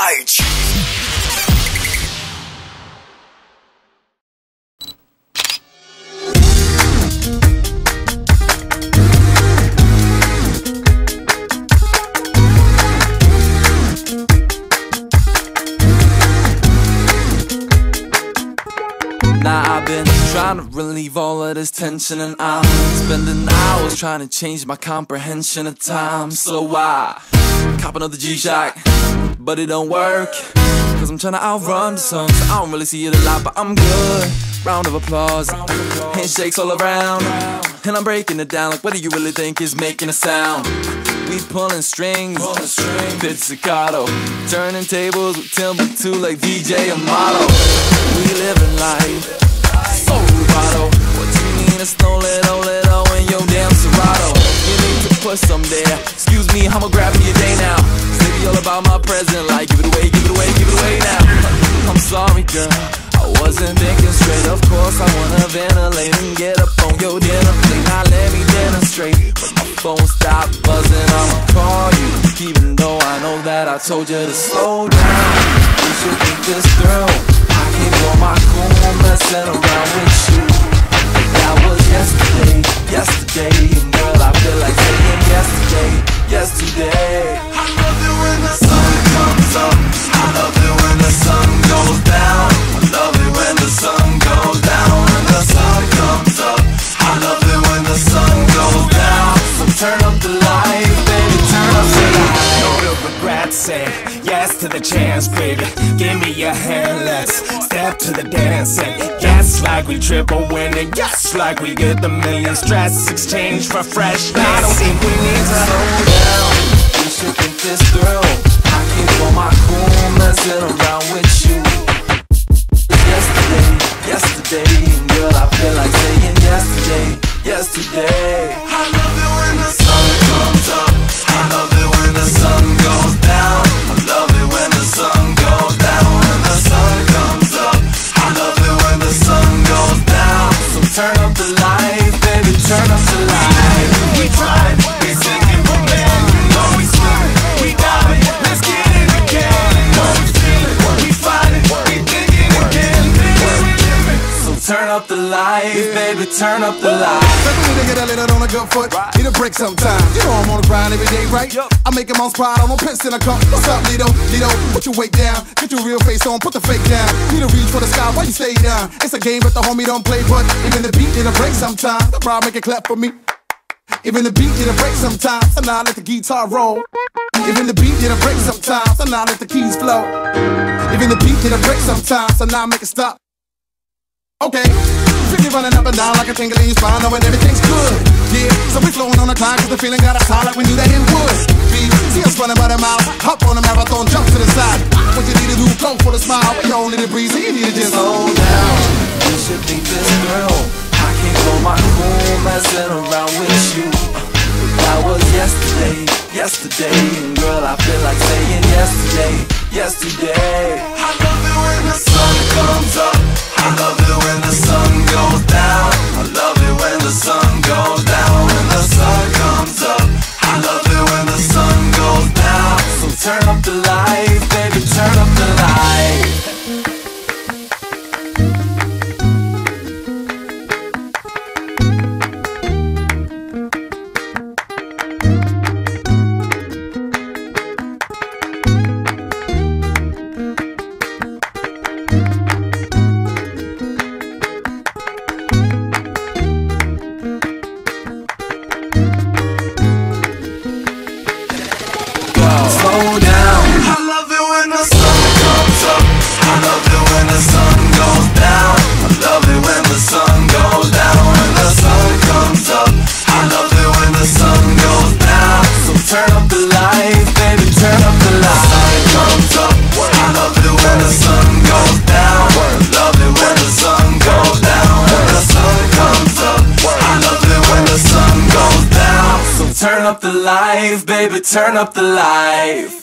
Mike. Now I've been trying to relieve all of this tension and I'm spending hours trying to change my comprehension of time So I cop another G-Shock, but it don't work. Cause I'm trying to outrun the sun, so I don't really see it a lot, but I'm good. Round of applause, handshakes all around. And I'm breaking it down like what do you really think is making a sound? We pulling strings, pizzicato. Turning tables with Timbuktu like DJ Amato. We living life, so rubato. What you mean it's no little little in your damn Serato. You need to put some there. Excuse me, I'ma grab your day now all about my present like give it away, give it away, give it away now. I'm sorry girl. I wasn't thinking straight, of course I wanna ventilate and get up on your dinner plate. Now let me demonstrate. When my phone stop buzzing, I'ma call you Even though I know that I told you to slow down. You should think this through. I can't my cool messing around with you. That was yesterday, yesterday regret, say yes to the chance, baby. Give me your hand, let's step to the dance and yes, like we triple winning, yes, like we get the million stress exchange for fresh. I don't think we need to slow down. You should think this through. I can't my cool messing around with you. Turn up the light, baby, turn up the light. We tried, we singing for men, you know we slipping, we diving, let's get it again. Know we feeling, we fighting, we thinking again, baby, we living. So turn up the light, baby, turn up the light. Second we to get a little on a good foot. Need a break sometimes. You know I'm on the grind every day, right? I make him on spot, on no piss in a cup. What's up, Lido? Lido, put your weight down. Get your real face on, put the fake down. Need a reach for the sky, why you stay down? It's a game, but the homie don't play, but even the beat need a break sometimes. The problem make it clap for me. Even the beat need a break sometimes, and I let the guitar roll. Even the beat need a break sometimes, and I let the keys flow. Even the beat need a break sometimes, and I make it stop. Okay, figure running up and down like a tingle in your spine, knowing everything's good. Yeah, so we flowing on the climb, cause the feeling got us high like we knew that it would. Be, see us running by the mile, hop on the marathon, jump to the side. What you need to do, go for the smile. We all need breathe, so you need to just slow down. You should think this through. I can't blow my cool messing around with you. That was yesterday, yesterday, and girl, I feel like saying yesterday, yesterday. I love it when the sun comes up. The light, baby, turn up the light. Sun comes up. I love it when the sun goes down. Love it when the sun goes down. When the sun comes up. I love it when the sun goes down. So turn up the baby, turn up the life.